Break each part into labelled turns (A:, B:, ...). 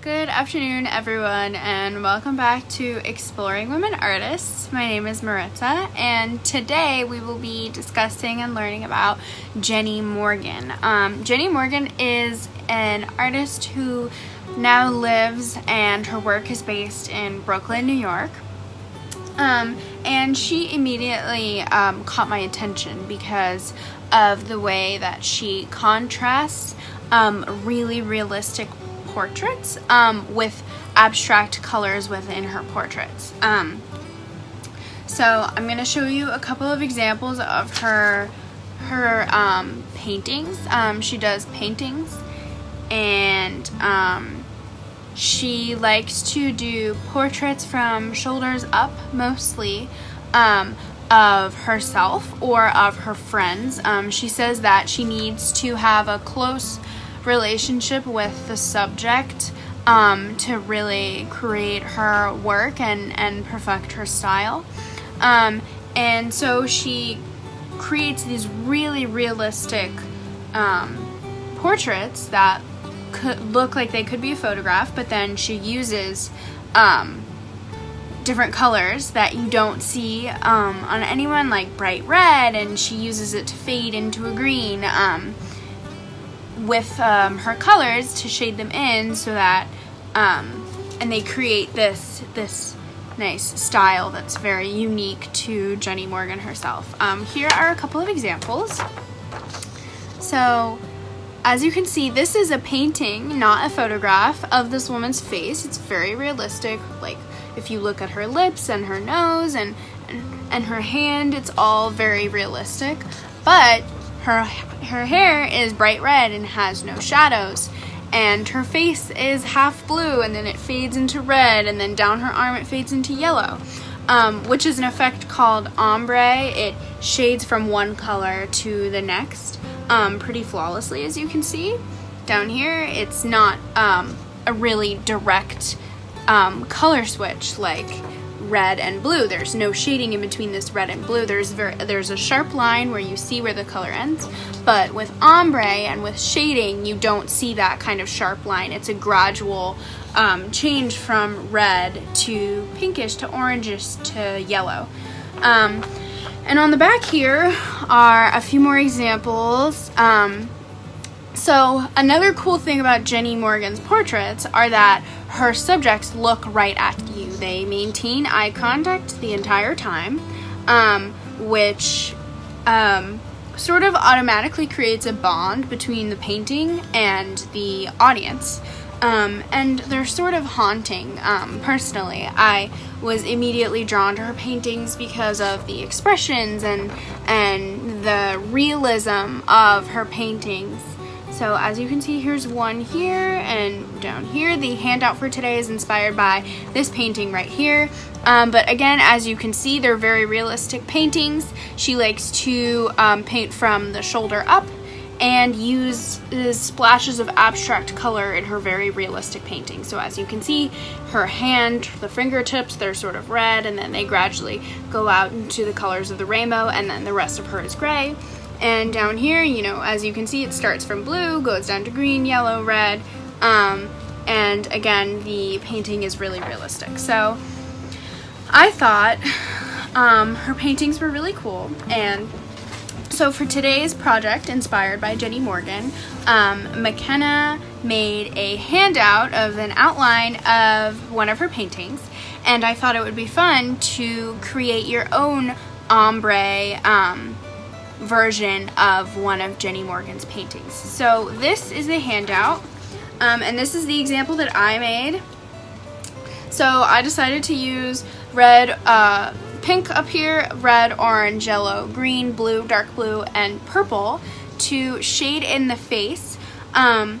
A: Good afternoon, everyone, and welcome back to Exploring Women Artists. My name is Maritza, and today we will be discussing and learning about Jenny Morgan. Um, Jenny Morgan is an artist who now lives, and her work is based in Brooklyn, New York. Um, and she immediately um, caught my attention because of the way that she contrasts um, really realistic portraits um, with abstract colors within her portraits. Um, so I'm going to show you a couple of examples of her her um, paintings. Um, she does paintings and um, she likes to do portraits from shoulders up mostly um, of herself or of her friends. she says that she needs to have a close relationship with the subject um, to really create her work and, and perfect her style. Um, and so she creates these really realistic um, portraits that could look like they could be a photograph, but then she uses um, different colors that you don't see um, on anyone, like bright red, and she uses it to fade into a green. With um, her colors to shade them in so that um, and they create this this nice style that's very unique to Jenny Morgan herself. Um, here are a couple of examples. So as you can see, this is a painting, not a photograph, of this woman's face. It's very realistic. Like, if you look at her lips and her nose and, and her hand, it's all very realistic. But her, her hair is bright red and has no shadows. And her face is half blue and then it fades into red and then down her arm it fades into yellow. Um, which is an effect called ombre. It shades from one color to the next um, pretty flawlessly as you can see. Down here it's not um, a really direct um, color switch like red and blue. There's no shading in between this red and blue. There's there's a sharp line where you see where the color ends, but with ombre and with shading, you don't see that kind of sharp line. It's a gradual um, change from red to pinkish to orangish to yellow. Um, and on the back here are a few more examples. Um, so another cool thing about Jenny Morgan's portraits are that her subjects look right at you. They maintain eye contact the entire time, um, which um, sort of automatically creates a bond between the painting and the audience. Um, and they're sort of haunting, um, personally. I was immediately drawn to her paintings because of the expressions and, and the realism of her paintings. So as you can see, here's one here and down here. The handout for today is inspired by this painting right here. Um, but again, as you can see, they're very realistic paintings. She likes to um, paint from the shoulder up and use splashes of abstract color in her very realistic painting. So as you can see, her hand, the fingertips, they're sort of red and then they gradually go out into the colors of the rainbow and then the rest of her is gray. And down here, you know, as you can see, it starts from blue, goes down to green, yellow, red, um, and again, the painting is really realistic. So I thought um, her paintings were really cool, and so for today's project, inspired by Jenny Morgan, um, McKenna made a handout of an outline of one of her paintings, and I thought it would be fun to create your own ombre um, version of one of Jenny Morgan's paintings. So this is the handout, um, and this is the example that I made. So I decided to use red, uh, pink up here, red, orange, yellow, green, blue, dark blue, and purple to shade in the face, um,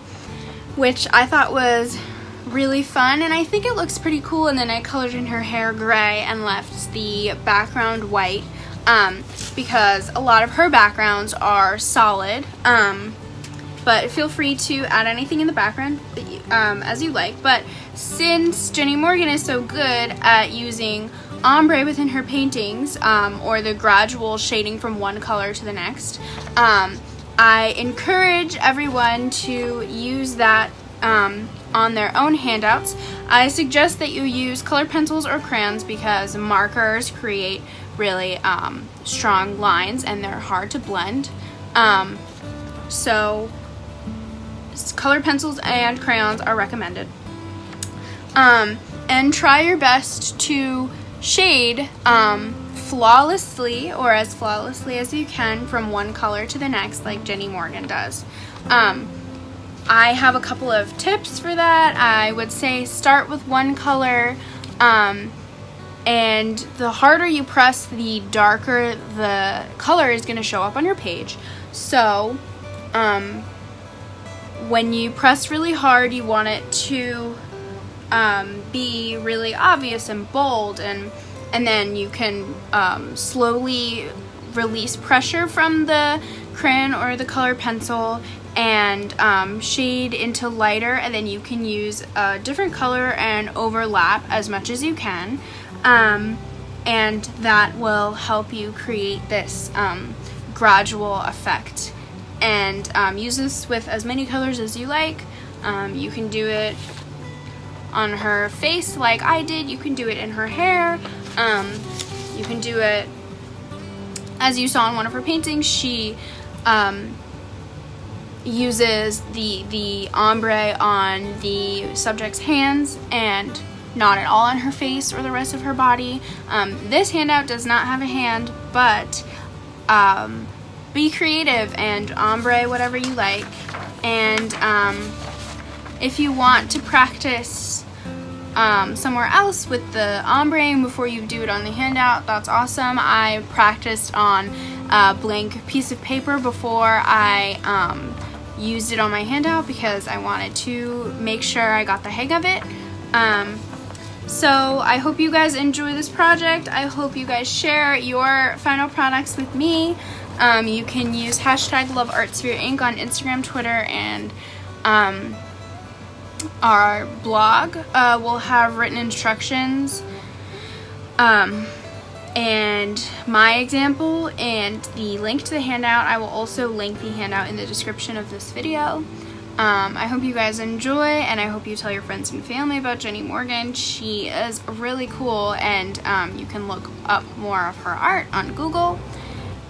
A: which I thought was really fun and I think it looks pretty cool and then I colored in her hair gray and left the background white um, because a lot of her backgrounds are solid. Um, but feel free to add anything in the background you, um, as you like. But since Jenny Morgan is so good at using ombre within her paintings, um, or the gradual shading from one color to the next, um, I encourage everyone to use that um, on their own handouts. I suggest that you use color pencils or crayons because markers create really um, strong lines and they're hard to blend. Um, so color pencils and crayons are recommended. Um, and try your best to shade um, flawlessly or as flawlessly as you can from one color to the next like Jenny Morgan does. Um, I have a couple of tips for that. I would say start with one color um, and the harder you press the darker the color is going to show up on your page. So um, when you press really hard you want it to um, be really obvious and bold and and then you can um, slowly release pressure from the crayon or the color pencil and um, shade into lighter and then you can use a different color and overlap as much as you can um, and that will help you create this um, gradual effect and um, use this with as many colors as you like um, you can do it on her face like I did. You can do it in her hair. Um, you can do it, as you saw in one of her paintings, she um, uses the, the ombre on the subject's hands and not at all on her face or the rest of her body. Um, this handout does not have a hand, but um, be creative and ombre whatever you like. And um, if you want to practice um, somewhere else with the ombre before you do it on the handout, that's awesome. I practiced on a blank piece of paper before I um, used it on my handout because I wanted to make sure I got the hang of it. Um, so I hope you guys enjoy this project. I hope you guys share your final products with me. Um, you can use hashtag LoveArtSphere on Instagram, Twitter, and um, our blog uh, will have written instructions um, and my example and the link to the handout. I will also link the handout in the description of this video. Um, I hope you guys enjoy and I hope you tell your friends and family about Jenny Morgan. She is really cool and um, you can look up more of her art on Google.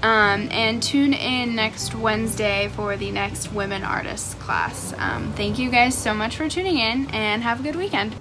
A: Um, and tune in next Wednesday for the next Women Artists class. Um, thank you guys so much for tuning in and have a good weekend.